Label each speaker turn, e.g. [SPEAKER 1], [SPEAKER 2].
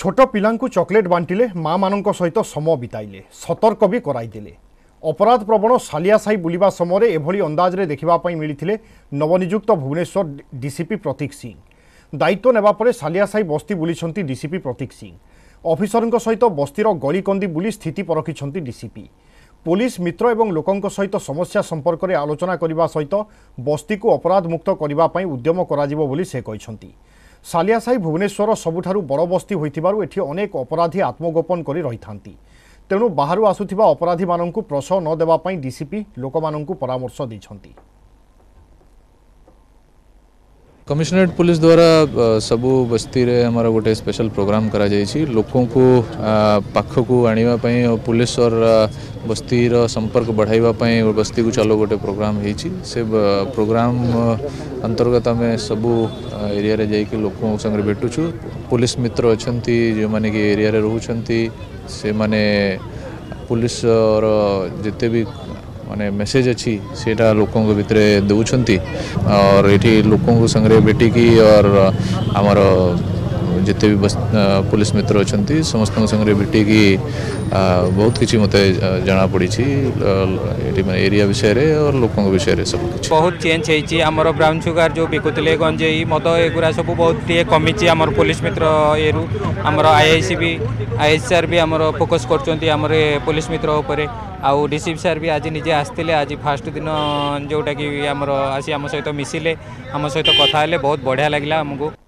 [SPEAKER 1] ছোট পিলাঙ্কু চকলেট বাণ্টিলে মা মানক সহিত সময় বিতাইলে সতর্ক বি করাইলে অপরাধ প্রবণ সালিয়া সাই বুল সময় এভাবে অন্দাজে দেখা মিলে নবনিযুক্ত ভুবনেশ্বর ডিসিপি প্রতীক সিং দায়িত্ব নেওয়া পরে সালিয়া সাই বস্তি বুলছেন ডিসিপি প্রতীক সিং অফিসর সহ বস্তির গলিকন্দি বুলি স্থিতি পরখিছেন ডিসিপি পুলিশ মিত্র এবং লোকঙ্ সহ সমস্যা সম্পর্কের আলোচনা করা সহ বস্তি অপরাধমুক্ত করা উদ্যম করা সে কিন্তু ସାଲିଆ ସାହି ଭୁବନେଶ୍ୱର ସବୁଠାରୁ ବଡ଼ ବସ୍ତି ହୋଇଥିବାରୁ ଏଠି ଅନେକ ଅପରାଧୀ ଆତ୍ମଗୋପନ କରି ରହିଥାନ୍ତି ତେଣୁ ବାହାରୁ ଆସୁଥିବା ଅପରାଧୀମାନଙ୍କୁ ପ୍ରଶ ନ ଦେବା ପାଇଁ ଡିସିପି ଲୋକମାନଙ୍କୁ ପରାମର୍ଶ ଦେଇଛନ୍ତି
[SPEAKER 2] कमिश्नरेट पुलिस द्वारा सब बस्ती रे हमारा गोटे स्पेशल प्रोग्राम करा जाय छी को पाख को आनिबा पई पुलिस और बस्ती रो संपर्क बढाइबा बस्ती को चलो गोटे प्रोग्राम हो प्रोग्राम अंतर्गत आम सब एरिया रे जाई के लोकों संग पुलिस मित्र अच्छा जो मैंने कि एरिया रे से माने पुलिस और भी माने मेसेज अच्छी सेटा लोकों दे देउछंती और एठी लोकों संग्रह और आमर जिते भी पुलिस मित्र अच्छा समस्त संगे भेट कि बहुत किसी मत जना पड़ी मैं एरिया विषय और लोक विषय सब
[SPEAKER 3] बहुत चेंज होमर ब्राउन सुगार जो बिकुले गंजेई मद एगुरा सब बहुत टे कमी आम पुलिस मित्र ये आम आई आई सी भी आई एस सार भी आम फोकस कर पुलिस मित्र उपर आउ डीसीपी सार भी आज निजे आसते आज फास्ट दिन जोटा कि आम आसी आम सहित मिसले आम सहित कथा बहुत बढ़िया लगे आमको